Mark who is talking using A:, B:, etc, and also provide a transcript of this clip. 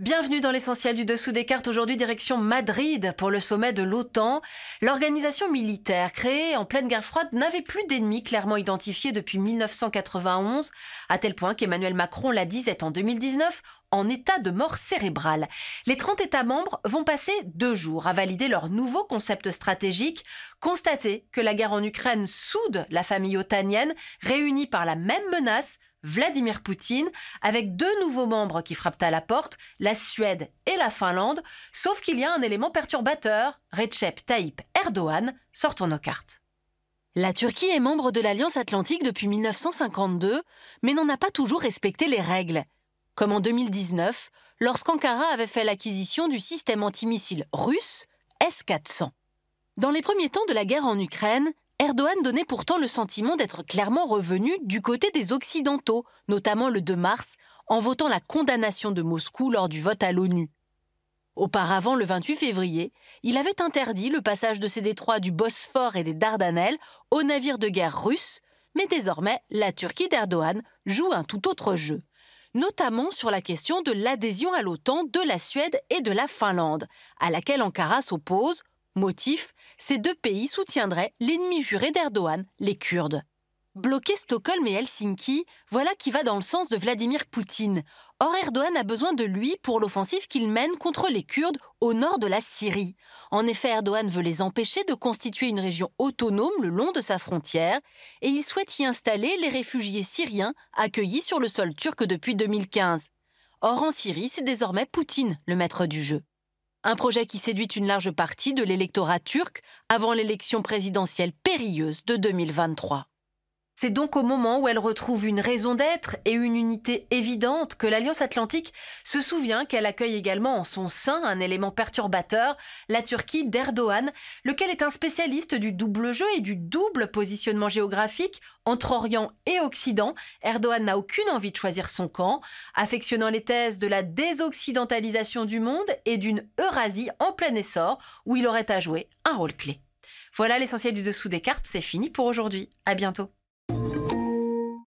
A: Bienvenue dans l'essentiel du dessous des cartes. Aujourd'hui, direction Madrid pour le sommet de l'OTAN. L'organisation militaire créée en pleine guerre froide n'avait plus d'ennemis clairement identifiés depuis 1991, à tel point qu'Emmanuel Macron la disait en 2019 en état de mort cérébrale. Les 30 États membres vont passer deux jours à valider leur nouveau concept stratégique, constater que la guerre en Ukraine soude la famille otanienne, réunie par la même menace, Vladimir Poutine, avec deux nouveaux membres qui frappent à la porte, la Suède et la Finlande, sauf qu'il y a un élément perturbateur, Recep Tayyip Erdogan, sortons nos cartes. La Turquie est membre de l'Alliance Atlantique depuis 1952, mais n'en a pas toujours respecté les règles. Comme en 2019, lorsqu'Ankara avait fait l'acquisition du système antimissile russe S-400. Dans les premiers temps de la guerre en Ukraine, Erdogan donnait pourtant le sentiment d'être clairement revenu du côté des Occidentaux, notamment le 2 mars, en votant la condamnation de Moscou lors du vote à l'ONU. Auparavant, le 28 février, il avait interdit le passage de ces détroits du Bosphore et des Dardanelles aux navires de guerre russes, mais désormais, la Turquie d'Erdogan joue un tout autre jeu, notamment sur la question de l'adhésion à l'OTAN de la Suède et de la Finlande, à laquelle Ankara s'oppose Motif, ces deux pays soutiendraient l'ennemi juré d'Erdogan, les Kurdes. Bloquer Stockholm et Helsinki, voilà qui va dans le sens de Vladimir Poutine. Or, Erdogan a besoin de lui pour l'offensive qu'il mène contre les Kurdes au nord de la Syrie. En effet, Erdogan veut les empêcher de constituer une région autonome le long de sa frontière et il souhaite y installer les réfugiés syriens accueillis sur le sol turc depuis 2015. Or, en Syrie, c'est désormais Poutine le maître du jeu. Un projet qui séduit une large partie de l'électorat turc avant l'élection présidentielle périlleuse de 2023. C'est donc au moment où elle retrouve une raison d'être et une unité évidente que l'Alliance atlantique se souvient qu'elle accueille également en son sein un élément perturbateur, la Turquie d'Erdogan, lequel est un spécialiste du double jeu et du double positionnement géographique entre Orient et Occident. Erdogan n'a aucune envie de choisir son camp, affectionnant les thèses de la désoccidentalisation du monde et d'une Eurasie en plein essor où il aurait à jouer un rôle clé. Voilà l'essentiel du dessous des cartes, c'est fini pour aujourd'hui. À bientôt.